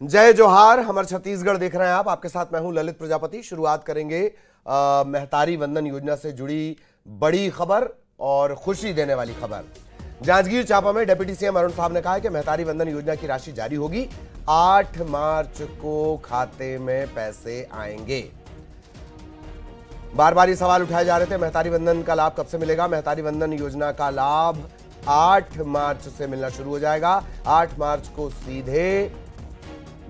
जय जोहार हमारे छत्तीसगढ़ देख रहे हैं आप। आपके साथ मैं हूँ ललित प्रजापति। शुरुआत करेंगे आ, महतारी वंदन योजना से जुड़ी बड़ी खबर और खुशी देने वाली खबर। जांजगीर चांपा में डिप्टी सीएम अरुण साहब ने कहा है कि महतारी वंदन योजना की राशि जारी होगी। 8 मार्च को खाते में पैसे आएँगे। बार बार ये सवाल उठाए जा रहे थे महतारी वंदन का लाभ कब से मिलेगा? महतारी वंदन योजना का लाभ 8 मार्च से मिलना शुरू हो जाएगा। 8 मार्च को सीधे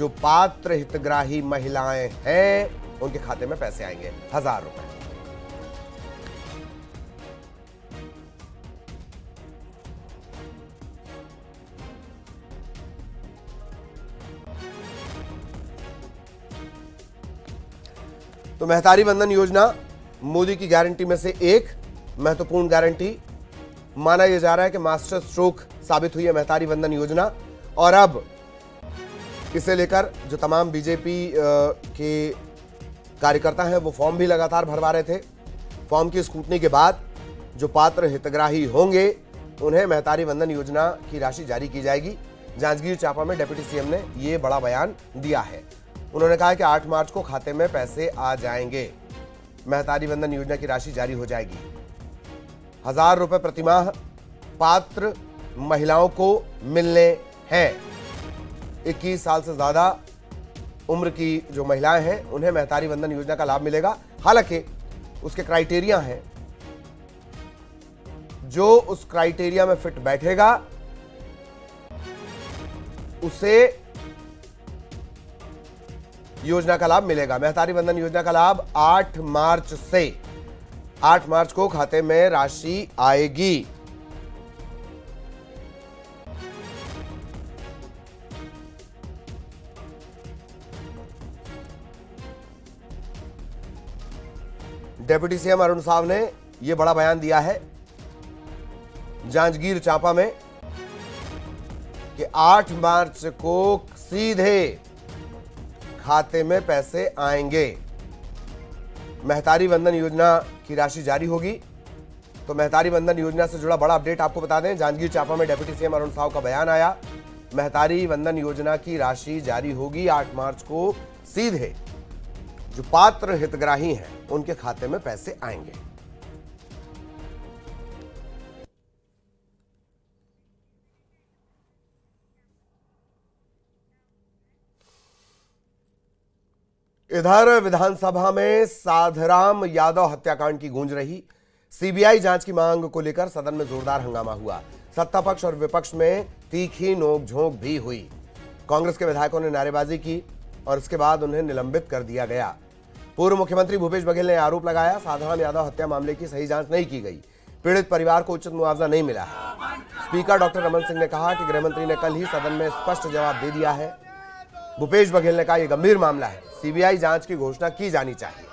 जो पात्र हितग्राही महिलाएँ हैं, उनके खाते में पैसे आएँगे, हज़ार रुपए। तो महतारी वंदन योजना, मोदी की गारंटी में से एक महत्वपूर्ण गारंटी। माना यह जा रहा है कि मास्टर स्ट्रोक साबित हुई है महतारी वंदन योजना, और अब इसे लेकर जो तमाम बीजेपी के कार्यकर्ता हैं, वो फॉर्म भी लगातार भरवा रहे थे। फॉर्म की स्कूटनी के बाद जो पात्र हितग्राही होंगे, उन्हें महतारी वंदन योजना की राशि जारी की जाएगी। जांजगीर चांपा में डिप्टी सीएम ने ये बड़ा बयान दिया है। उन्होंने कहा कि 8 मार्च को खाते में पैसे आ जाएँगे। महतारी वंदन योजना की राशि जारी हो जाएगी। हज़ार रुपए प्रतिमाह पात्र महिलाओं को मिलने हैं। 21 साल से ज़्यादा उम्र की जो महिलाएँ हैं, उन्हें महतारी वंदन योजना का लाभ मिलेगा। हालाँकि उसके क्राइटेरिया हैं। जो उस क्राइटेरिया में फिट बैठेगा, उसे योजना का लाभ मिलेगा। महतारी वंदन योजना का लाभ 8 मार्च से 8 मार्च को खाते में राशि आएगी। डेप्यूटी सीएम अरुण साहब ने यह बड़ा बयान दिया है जांजगीर चांपा में कि 8 मार्च को सीधे खाते में पैसे आएँगे। महतारी वंदन योजना की राशि जारी होगी। तो महतारी वंदन योजना से जुड़ा बड़ा अपडेट आपको बता दें, जांजगीर चांपा में डेप्यूटी सीएम अरुण साहब का बयान आया। महतारी वंदन योजना की राशि जारी होगी 8 मार्च को सीधे। जो पात्र हितग्राही हैं, उनके खाते में पैसे आएँगे। इधर विधानसभा में साधराम यादव हत्याकांड की गूंज रही। सीबीआई जाँच की मांग को लेकर सदन में जोरदार हंगामा हुआ। सत्ता पक्ष और विपक्ष में तीखी नोकझोंक भी हुई। कांग्रेस के विधायकों ने नारेबाजी की। और इसके बाद उन्हें निलंबित कर दिया गया। पूर्व मुख्यमंत्री भूपेश बघेल ने आरोप लगाया साधाराम यादव हत्या मामले की सही जाँच नहीं की गई। पीड़ित परिवार को उचित मुआवजा नहीं मिला है। स्पीकर डॉक्टर रमन सिंह ने कहा कि गृहमंत्री ने कल ही सदन में स्पष्ट जवाब दे दिया है। भूपेश बघेल ने कहा यह गंभीर मामला है। सीबीआई जाँच की घोषणा की जानी चाहिए।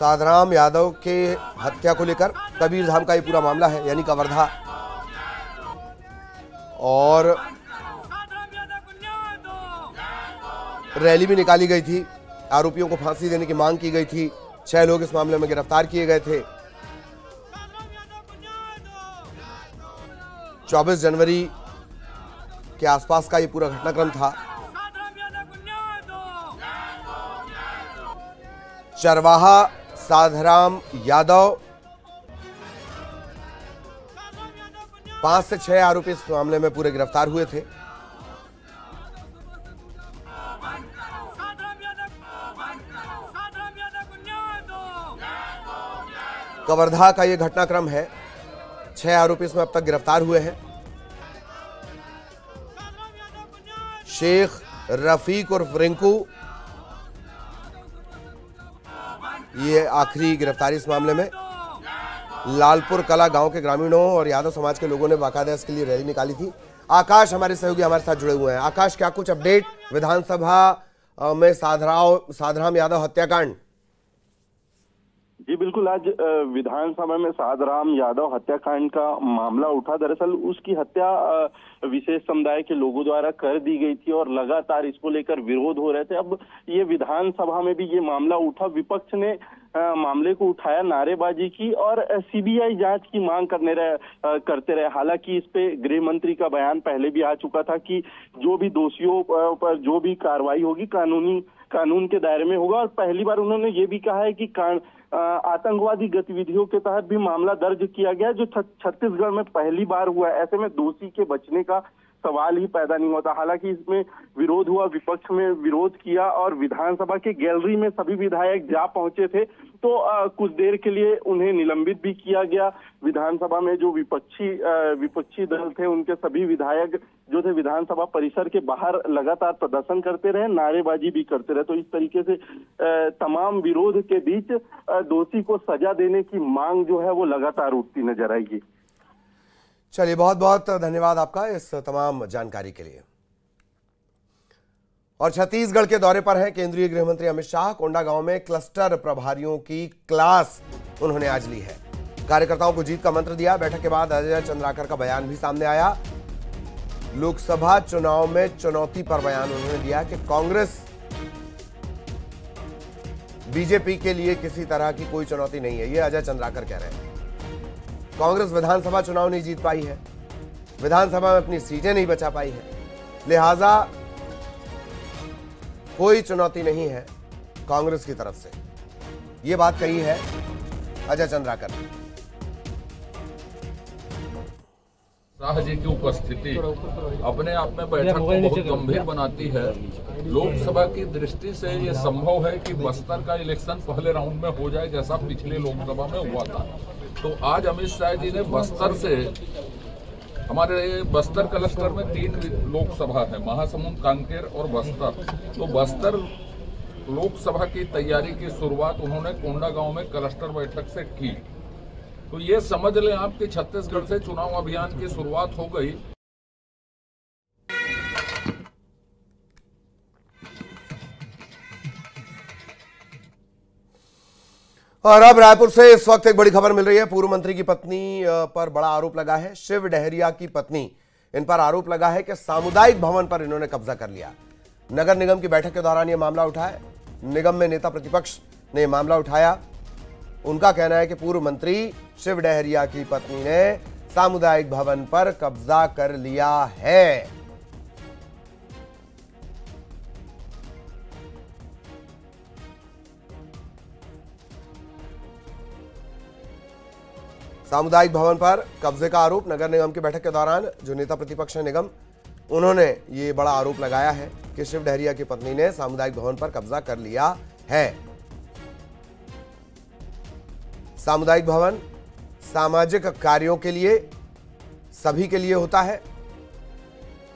साधराम यादव के हत्या को लेकर कबीर धाम का ये पूरा मामला है, यानी कवर्धा। और रैली भी निकाली गई थी, आरोपियों को फांसी देने की मांग की गई थी, छह लोग इस मामले में गिरफ़्तार किए गए थे। 24 जनवरी के आसपास का ये पूरा घटनाक्रम था। चरवाहा साधराम यादव। पाँच से छह आरोपी इस मामले में पूरे गिरफ़्तार हुए थे। कवर्धा का यह घटनाक्रम है। छह आरोपी इसमें अब तक गिरफ़्तार हुए हैं। शेख रफीक और रिंकू ये आखिरी गिरफ्तारी इस मामले में। लालपुर कला गाँव के ग्रामीणों और यादव समाज के लोगों ने बाकायदा इसके लिए रैली निकाली थी। आकाश हमारे सहयोगी, हमारे साथ जुड़े हुए हैं। आकाश, क्या कुछ अपडेट विधानसभा में साधराव, साधराम यादव हत्याकांड। जी, बिल्कुल, आज विधानसभा में साधराम यादव हत्याकांड का मामला उठा। दरअसल उसकी हत्या विशेष समुदाय के लोगों द्वारा कर दी गई थी और लगातार इसको लेकर विरोध हो रहे थे। अब ये विधानसभा में भी ये मामला उठा। विपक्ष ने मामले को उठाया नारेबाजी की और सीबीआई जाँच की मांग करने रहे करते रहे। हालाँकि इस पे गृह मंत्री का बयान पहले भी आ चुका था कि जो भी दोषियों पर जो भी कार्रवाई होगी, कानूनी कानून के दायरे में होगा। और पहली बार उन्होंने ये भी कहा है कि आतंकवादी गतिविधियों के तहत भी मामला दर्ज किया गया जो छत्तीसगढ़ में पहली बार हुआ है। ऐसे में दोषी के बचने का सवाल ही पैदा नहीं होता। हालाँकि इसमें विरोध हुआ विपक्ष में विरोध किया और विधानसभा के गैलरी में सभी विधायक जा पहुँचे थे तो आ, कुछ देर के लिए उन्हें निलंबित भी किया गया। विधानसभा में जो विपक्षी विपक्षी दल थे उनके सभी विधायक जो थे विधानसभा परिसर के बाहर लगातार प्रदर्शन करते रहे नारेबाजी भी करते रहे। तो इस तरीके से आ, तमाम विरोध के बीच दोषी को सजा देने की मांग जो है वो लगातार उठती नज़र आएगी। चलिए बहुत बहुत धन्यवाद आपका इस तमाम जानकारी के लिए। और छत्तीसगढ़ के दौरे पर हैं केंद्रीय गृह मंत्री अमित शाह। कोंडा गाँव में क्लस्टर प्रभारियों की क्लास उन्होंने आज ली है। कार्यकर्ताओं को जीत का मंत्र दिया। बैठक के बाद अजय चंद्राकर का बयान भी सामने आया। लोकसभा चुनाव में चुनौती पर बयान उन्होंने दिया कि कांग्रेस बीजेपी के लिए किसी तरह की कोई चुनौती नहीं है। ये अजय चंद्राकर कह रहे हैं। कांग्रेस विधानसभा चुनाव नहीं जीत पाई है। विधानसभा में अपनी सीटें नहीं बचा पाई है। लिहाजा कोई चुनौती नहीं है कांग्रेस की तरफ़ से। यह बात कही है अजय चंद्राकर ने। शाह जी की उपस्थिति अपने आप में बैठक को बहुत गंभीर बनाती है। लोकसभा की दृष्टि से ये संभव है कि बस्तर का इलेक्शन पहले राउंड में हो जाए जैसा पिछले लोकसभा में हुआ था। तो आज अमित शाह जी ने बस्तर से हमारे बस्तर क्लस्टर में तीन लोकसभा है, महासमुंद, कांकेर और बस्तर। तो बस्तर लोकसभा की तैयारी की शुरुआत उन्होंने कोंडा गाँव में क्लस्टर बैठक से की। तो ये समझ लें आप कि छत्तीसगढ़ से चुनाव अभियान की शुरुआत हो गई। और अब रायपुर से इस वक्त एक बड़ी खबर मिल रही है। पूर्व मंत्री की पत्नी पर बड़ा आरोप लगा है। शिव डहरिया की पत्नी, इन पर आरोप लगा है कि सामुदायिक भवन पर इन्होंने कब्जा कर लिया। नगर निगम की बैठक के दौरान यह मामला उठाया। निगम में नेता प्रतिपक्ष ने मामला उठाया। उनका कहना है कि पूर्व मंत्री शिव डहरिया की पत्नी ने सामुदायिक भवन पर कब्जा कर लिया है। सामुदायिक भवन पर कब्जे का आरोप नगर निगम की बैठक के दौरान जो नेता प्रतिपक्ष है निगम, उन्होंने ये बड़ा आरोप लगाया है कि शिव डहरिया की पत्नी ने सामुदायिक भवन पर कब्जा कर लिया है। सामुदायिक भवन सामाजिक कार्यों के लिए, सभी के लिए होता है।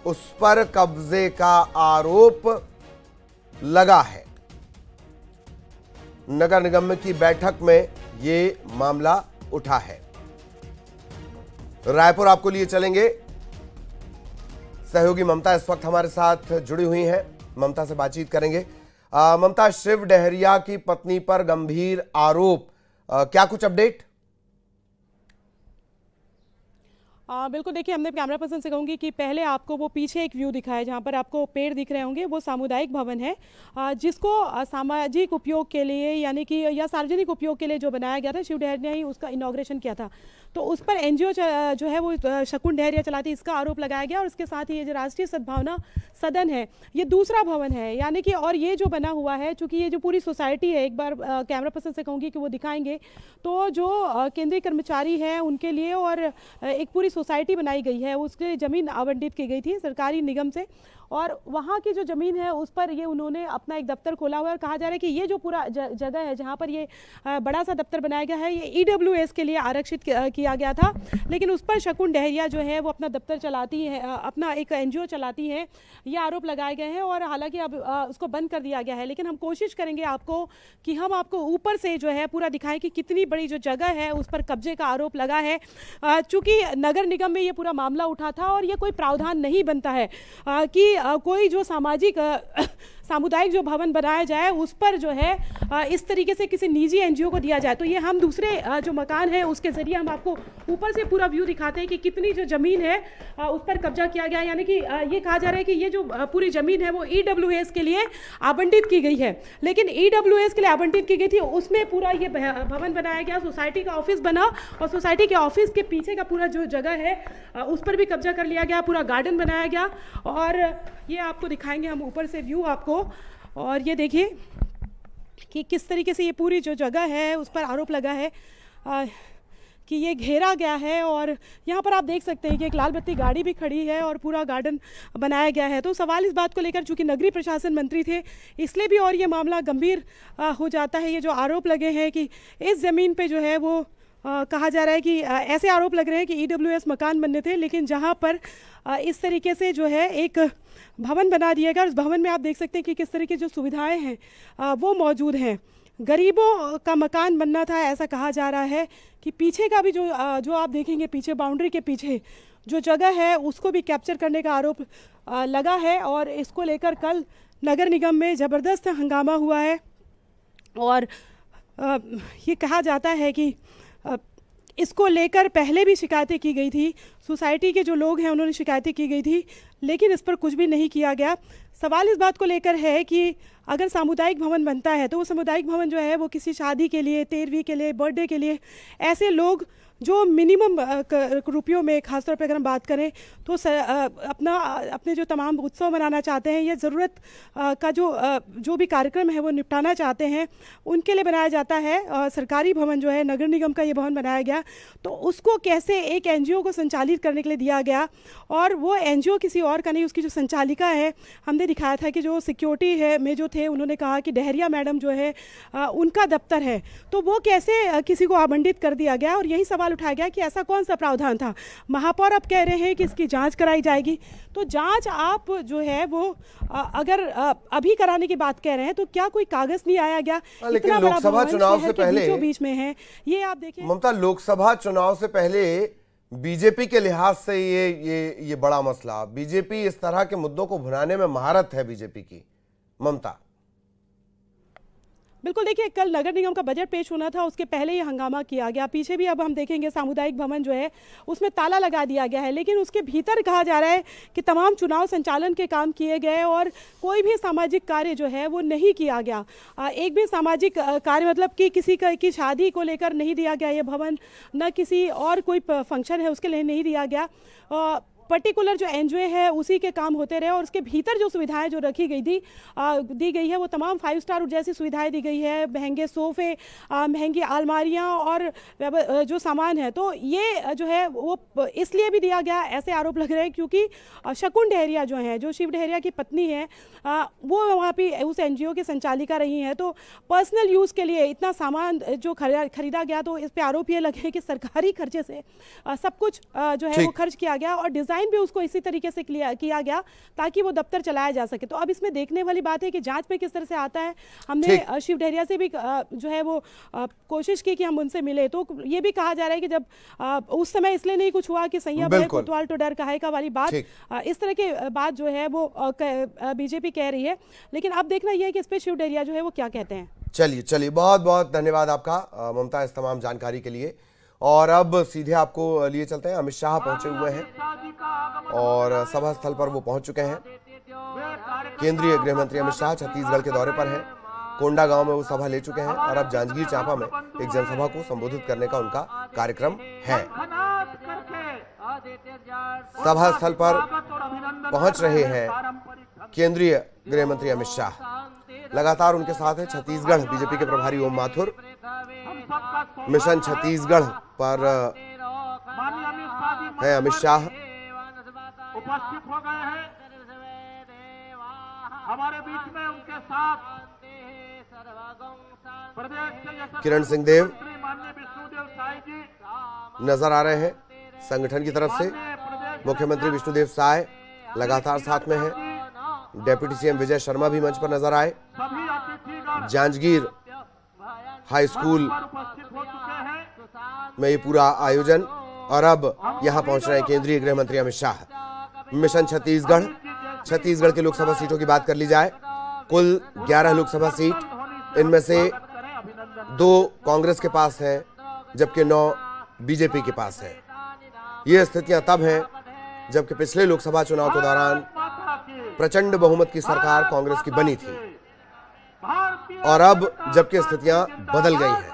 उस पर कब्जे का आरोप लगा है। नगर निगम की बैठक में ये मामला उठा है। रायपुर आपको लिए चलेंगे। सहयोगी ममता इस वक्त हमारे साथ जुड़ी हुई हैं। ममता से बातचीत करेंगे। ममता शिव डहरिया की पत्नी पर गंभीर आरोप। आ, क्या कुछ अपडेट आ, बिल्कुल देखिए हमने कैमरा पर्सन से कहूँगी कि पहले आपको वो पीछे एक व्यू दिखाया जहाँ पर आपको पेड़ दिख रहे होंगे वो सामुदायिक भवन है। आ, जिसको सामाजिक उपयोग के लिए यानी कि या सार्वजनिक उपयोग के लिए जो बनाया गया था शिव डहर ने ही उसका इनाग्रेशन किया था। तो उस पर एनजीओ जो है वो शकुन डहरिया चलाती इसका आरोप लगाया गया और इसके साथ ही ये जो राष्ट्रीय सद्भावना सदन है ये दूसरा भवन है। यानी कि और ये जो बना हुआ है चूँकि ये जो पूरी सोसाइटी है एक बार कैमरा पर्सन से कहूँगी कि वो दिखाएँगे तो जो केंद्रीय कर्मचारी हैं उनके लिए और एक पूरी सोसाइटी बनाई गई है उसके ज़मीन आवंटित की गई थी सरकारी निगम से। और वहाँ की जो ज़मीन है, उस पर ये उन्होंने अपना एक दफ्तर खोला हुआ है और कहा जा रहा है कि ये जो पूरा जगह है, जहाँ पर ये बड़ा सा दफ्तर बनाया गया है, ये ई e के लिए आरक्षित किया गया था। लेकिन उस पर शकुन डहरिया जो है, वो अपना दफ्तर चलाती है अपना एक एनजीओ चलाती है, ये आरोप लगाए गए हैं और हालाँकि अब उसको बंद कर दिया गया है। लेकिन हम कोशिश करेंगे आपको कि हम आपको ऊपर से जो है, पूरा दिखाएँ कि कितनी बड़ी जो जगह है, उस पर कब्जे का आरोप लगा है। चूँकि नगर निगम में ये पूरा मामला उठा था और ये कोई प्रावधान नहीं बनता है कि कोई जो सामाजिक सामुदायिक जो भवन बनाया जाए, उस पर जो है इस तरीके से किसी निजी एनजीओ को दिया जाए। तो ये हम दूसरे जो मकान है, उसके ज़रिए हम आपको ऊपर से पूरा व्यू दिखाते हैं कि कितनी जो ज़मीन है उस पर कब्जा किया गया यानी कि ये कहा जा रहा है कि ये जो पूरी ज़मीन है, वो ई e के लिए आवंटित की गई है। लेकिन ई e के लिए आवंटित की गई थी, उसमें पूरा ये भवन बनाया गया, सोसाइटी का ऑफ़िस बना और सोसाइटी के ऑफ़िस के पीछे का पूरा जो जगह है उस पर भी कब्जा कर लिया गया, पूरा गार्डन बनाया गया। और ये आपको दिखाएँगे, हम ऊपर से व्यू आपको और ये देखिए कि किस तरीके से ये पूरी जो जगह है उस पर आरोप लगा है आ, कि ये घेरा गया है और यहाँ पर आप देख सकते हैं कि एक लाल बत्ती गाड़ी भी खड़ी है और पूरा गार्डन बनाया गया है। तो सवाल इस बात को लेकर चूँकि नगरीय प्रशासन मंत्री थे इसलिए भी और ये मामला गंभीर हो जाता है। ये जो आरोप लगे हैं कि इस ज़मीन पे जो है वो आ, कहा जा रहा है कि आ, ऐसे आरोप लग रहे हैं कि ईडब्ल्यूएस मकान बनने थे लेकिन जहाँ पर आ, इस तरीके से जो है एक भवन बना दिया गया उस भवन में आप देख सकते हैं कि किस तरह की जो सुविधाएँ हैं वो मौजूद हैं। गरीबों का मकान बनना था ऐसा कहा जा रहा है कि पीछे का भी जो जो आप देखेंगे पीछे बाउंड्री के पीछे जो जगह है उसको भी कैप्चर करने का आरोप लगा है और इसको लेकर कल नगर निगम में ज़बरदस्त हंगामा हुआ है। और ये कहा जाता है कि इसको लेकर पहले भी शिकायतें की गई थी। सोसाइटी के जो लोग हैं, उन्होंने शिकायतें की गई थी, लेकिन इस पर कुछ भी नहीं किया गया। सवाल इस बात को लेकर है कि अगर सामुदायिक भवन बनता है तो वो सामुदायिक भवन जो है, वो किसी शादी के लिए, तेरहवीं के लिए, बर्थडे के लिए, ऐसे लोग जो मिनिमम रुपयों में खासतौर पर अगर हम बात करें तो स, अपना अपने जो तमाम उत्सव मनाना चाहते हैं या ज़रूरत का जो जो भी कार्यक्रम है वो निपटाना चाहते हैं उनके लिए बनाया जाता है सरकारी भवन जो है नगर निगम का ये भवन बनाया गया। तो उसको कैसे एक एनजीओ को संचालित करने के लिए दिया गया और वो एनजीओ किसी और का नहीं उसकी जो संचालिका है हमने दिखाया था कि जो सिक्योरिटी है में जो थे उन्होंने कहा कि डहरिया मैडम जो है उनका दफ्तर है। तो वो कैसे किसी को आवंटित कर दिया गया और यही सवाल उठाया गया कि ऐसा कौन सा प्रावधान था? महापौर अब कह रहे हैं कि इसकी जाँच कराई जाएगी। तो जाँच आप जो है वो अगर अभी कराने की बात कह रहे हैं तो क्या कोई कागज़ नहीं आया गया? हाँ, लेकिन लोकसभा चुनाव से पहले बीच में है। ये आप देखिए। ममता लोकसभा चुनाव से पहले बीजेपी के लिहाज से ये ये ये बड़ा मसला। बीजेपी इस तरह के मुद्दों को भुनाने में महारत है बीजेपी की। ममता। बिल्कुल, देखिए, कल नगर निगम का बजट पेश होना था, उसके पहले ही हंगामा किया गया। पीछे भी अब हम देखेंगे, सामुदायिक भवन जो है, उसमें ताला लगा दिया गया है, लेकिन उसके भीतर कहा जा रहा है कि तमाम चुनाव संचालन के काम किए गए और कोई भी सामाजिक कार्य जो है, वो नहीं किया गया। एक भी सामाजिक कार्य मतलब कि किसी की शादी को लेकर नहीं दिया गया, ये भवन, न किसी और कोई फ़ंक्शन है, उसके लिए नहीं दिया गया। पर्टिकुलर जो एनजीओ है उसी के काम होते रहे और उसके भीतर जो सुविधाएँ जो रखी गई थी आ, दी गई है वो तमाम फाइव स्टार जैसी सुविधाएँ दी गई है महँगे सोफे महँगी अलमारियाँ और जो सामान है। तो ये जो है वो इसलिए भी दिया गया ऐसे आरोप लग रहे हैं क्योंकि शकुन डहरिया जो है जो शिव डहरिया की पत्नी है आ, वो वहाँ पे उस एन की संचालिका रही हैं। तो पर्सनल यूज़ के लिए इतना सामान जो खरीदा गया तो इस पर आरोप ये लगे कि सरकारी खर्चे से सब कुछ जो है वो खर्च किया गया और डिज़ाइन डिज़ाइन भी उसको इसी तरीके से किया गया ताकि वो दफ्तर चलाया जा सके। तो अब इसमें देखने वाली बात है कि जाँच पे किस तरह से आता है। हमने शिव डहरिया से भी जो है वो कोशिश की कि हम उनसे मिले। तो ये भी कहा जा रहा है कि जब उस समय इसलिए नहीं कुछ हुआ कि संयम है कोतवाल तो डर कहा का वाली बात इस तरह की बात जो है वो बीजेपी कह रही है। लेकिन अब देखना यह है कि इस पर शिव डहरिया जो है वो क्या कहते हैं। चलिए चलिए बहुत बहुत धन्यवाद आपका ममता इस तमाम जानकारी के लिए। और अब सीधे आपको लिए चलते हैं। अमित शाह पहुँचे हुए हैं और सभा स्थल पर वो पहुँच चुके हैं। केंद्रीय गृह मंत्री अमित शाह छत्तीसगढ़ के दौरे पर हैं। कोंडा गाँव में वो सभा ले चुके हैं और अब जांजगीर चांपा में एक जनसभा को संबोधित करने का उनका कार्यक्रम है। सभा स्थल पर पहुँच रहे हैं केंद्रीय गृह मंत्री अमित शाह। लगातार उनके साथ है छत्तीसगढ़, बीजेपी के प्रभारी ओम माथुर। मिशन छत्तीसगढ़ पर है अमित शाह। उपस्थित हो गए हैं। हमारे बीच में उनके साथ प्रदेश किरण सिंह देव नज़र आ रहे हैं संगठन की तरफ़ से। मुख्यमंत्री विष्णुदेव साय लगातार साथ में हैं। डेप्यूटी सीएम विजय शर्मा भी मंच पर नज़र आए। जांजगीर हाई स्कूल में ये पूरा आयोजन और अब यहाँ पहुँच रहे हैं केंद्रीय गृह मंत्री अमित शाह। मिशन छत्तीसगढ़ छत्तीसगढ़ की लोकसभा सीटों की बात कर ली जाए, कुल 11 लोकसभा सीट, इनमें से दो कांग्रेस के पास है, जबकि नौ बीजेपी के पास है। ये स्थितियाँ तब हैं, जबकि पिछले लोकसभा चुनाव के दौरान प्रचंड बहुमत की सरकार कांग्रेस की बनी थी। और अब जबकि स्थितियाँ बदल गई हैं।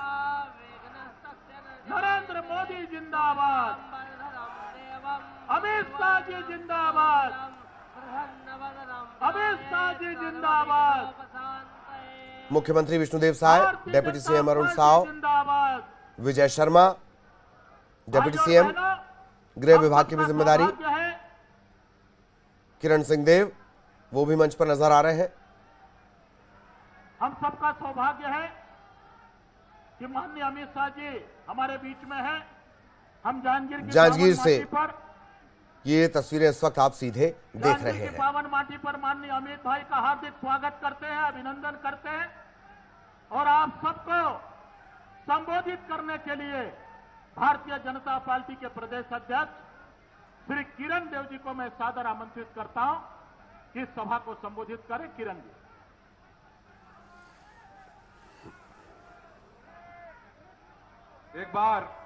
नरेंद्र मोदी जिंदाबाद। अमित शाह जी जिंदाबाद। अमित शाह जी जिंदाबाद। मुख्यमंत्री Vishnudeo Sai deputy CM Arun Sao Vijay Sharma deputy CM गृह विभाग की भी ज़िम्मेदारी। किरण सिंह देव वो भी मंच पर नज़र आ रहे हैं। हम सबका सौभाग्य है कि माननीय अमित शाह जी हमारे बीच में हैं। हम जांजगीर जांजगीर से पर ये तस्वीरें इस वक्त आप सीधे देख रहे हैं। पावन माटी पर माननीय अमित भाई का हार्दिक स्वागत करते हैं अभिनंदन करते हैं। और आप सबको संबोधित करने के लिए भारतीय जनता पार्टी के प्रदेश अध्यक्ष श्री किरण देव जी को मैं सादर आमंत्रित करता हूँ कि इस सभा को संबोधित करें। किरण जी। एक बार।